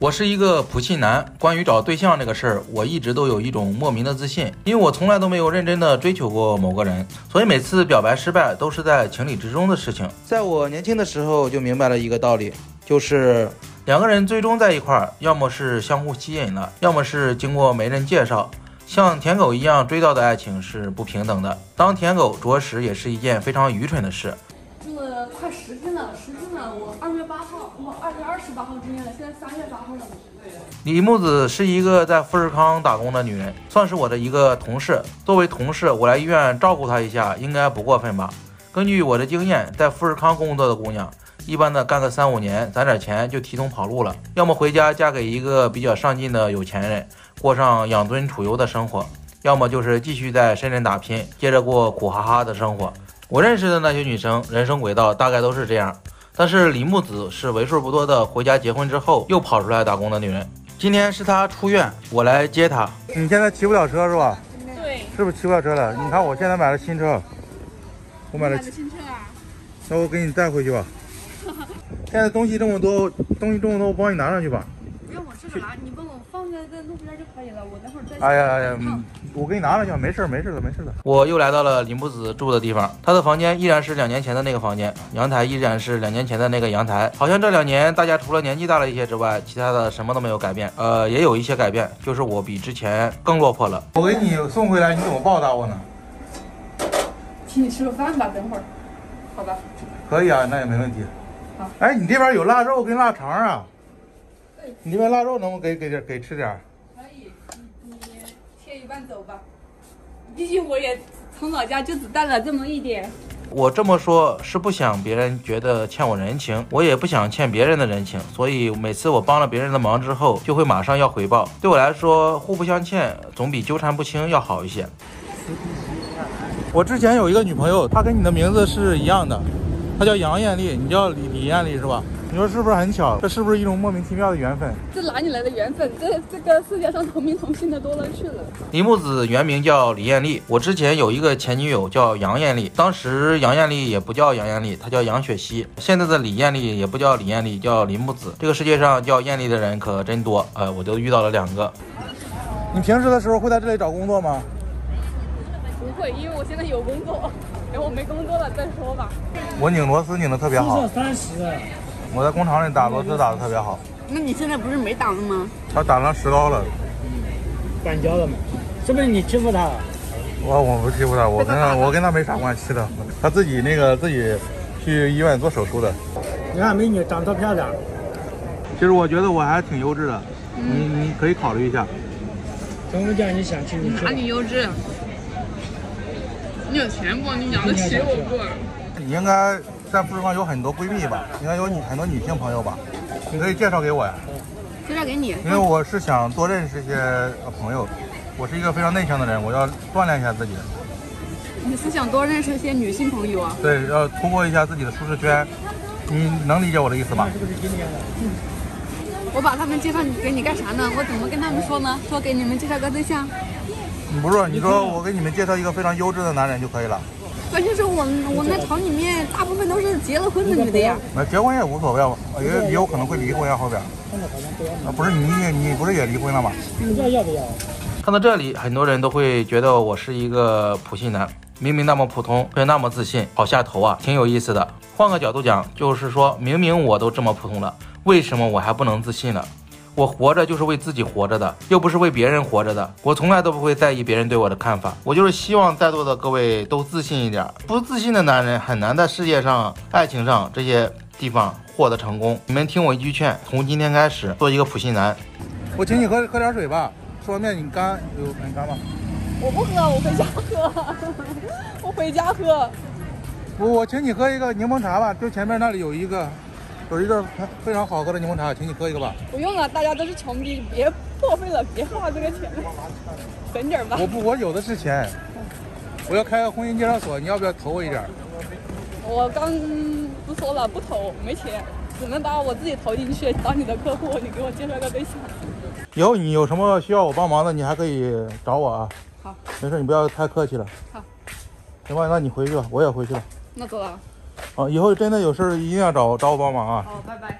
我是一个普信男，关于找对象这个事儿，我一直都有一种莫名的自信，因为我从来都没有认真的追求过某个人，所以每次表白失败都是在情理之中的事情。在我年轻的时候就明白了一个道理，就是两个人最终在一块儿，要么是相互吸引了，要么是经过媒人介绍。像舔狗一样追到的爱情是不平等的，当舔狗着实也是一件非常愚蠢的事。这快十斤了，十斤了！我二二月二十八号住院的，现在三月八号了。李木子是一个在富士康打工的女人，算是我的一个同事。作为同事，我来医院照顾她一下，应该不过分吧？根据我的经验，在富士康工作的姑娘，一般的干个三五年，攒点钱就提桶跑路了，要么回家嫁给一个比较上进的有钱人。过上养尊处优的生活，要么就是继续在深圳打拼，接着过苦哈哈的生活。我认识的那些女生，人生轨道大概都是这样。但是李木子是为数不多的回家结婚之后又跑出来打工的女人。今天是她出院，我来接她。你现在骑不了车是吧？对。是不是骑不了车了？你看我现在买了新车，我买了新车啊。那我给你带回去吧。现在东西这么多，东西这么多，我帮你拿上去吧。不用我自个拿，你帮我放在在路边就可以了。我等会儿再。哎呀哎呀，我给你拿了去，没事没事的，没事的。我又来到了林木子住的地方，他的房间依然是两年前的那个房间，阳台依然是两年前的那个阳台。好像这两年大家除了年纪大了一些之外，其他的什么都没有改变。呃，也有一些改变，就是我比之前更落魄了。我给你送回来，你怎么报答我呢？请你吃个饭吧，等会儿，好吧？可以啊，那也没问题。好。哎，你这边有腊肉跟腊肠啊？你这边腊肉能不能给给点给吃点？可以，你你切一半走吧。毕竟我也从老家就只带了这么一点。我这么说，是不想别人觉得欠我人情，我也不想欠别人的人情，所以每次我帮了别人的忙之后，就会马上要回报。对我来说，互不相欠总比纠缠不清要好一些。我之前有一个女朋友，她跟你的名字是一样的，她叫杨艳丽，你叫李李艳丽是吧？你说是不是很巧？这是不是一种莫名其妙的缘分？这哪里来的缘分？这这个世界上同名同姓的多了去了。李木子原名叫李艳丽，我之前有一个前女友叫杨艳丽，当时杨艳丽也不叫杨艳丽，她叫杨雪溪。现在的李艳丽也不叫李艳丽，叫李木子。这个世界上叫艳丽的人可真多，呃，我就遇到了两个。你平时的时候会在这里找工作吗？不会，因为我现在有工作，等我没工作了再说吧。我拧螺丝拧的特别好。三十。我在工厂里打螺丝打的特别好。那你现在不是没打了吗？他打上石膏了。板胶了吗？是不是你欺负他？我我不欺负他，我跟他我跟他没啥关系的。他自己那个自己去医院做手术的。你看美女长得漂亮。其实我觉得我还挺优质的，你你可以考虑一下。怎么讲？你想去？你哪里优质？你有钱不？你养得起我不？你应该。在富士康有很多闺蜜吧，应该有女很多女性朋友吧，你可以介绍给我呀。介绍给你。因为我是想多认识一些朋友，我是一个非常内向的人，我要锻炼一下自己。你是想多认识一些女性朋友啊？对，要突破一下自己的舒适圈。你能理解我的意思吧？嗯。我把他们介绍给你干啥呢？我怎么跟他们说呢？说给你们介绍个对象？不是，你说我给你们介绍一个非常优质的男人就可以了。关键是我们我那厂里面大部分都是结了婚的女的呀。那结婚也无所谓，也也有可能会离婚呀后边。啊，不是你你不是也离婚了吗？要要不要？看到这里，很多人都会觉得我是一个普信男，明明那么普通，却那么自信，好下头啊，挺有意思的。换个角度讲，就是说明明我都这么普通了，为什么我还不能自信了？我活着就是为自己活着的，又不是为别人活着的。我从来都不会在意别人对我的看法。我就是希望在座的各位都自信一点。不自信的男人很难在事业上、爱情上这些地方获得成功。你们听我一句劝，从今天开始做一个普信男。我请你喝喝点水吧，说面你干有你干吧？我不喝，我回家喝。我回家喝。我我请你喝一个柠檬茶吧，就前面那里有一个。有一个非常好喝的柠檬茶，请你喝一个吧。不用了，大家都是穷逼，别破费了，别花这个钱了，省点吧。我不，我有的是钱。我要开个婚姻介绍所，你要不要投我一点？我刚不说了，不投，没钱，只能把我自己投进去当你的客户。你给我介绍个对象。以后你有什么需要我帮忙的，你还可以找我啊。好。没事，你不要太客气了。好。行吧，那你回去吧，我也回去了。那走了。哦，以后真的有事一定要找找我帮忙啊！好，拜拜。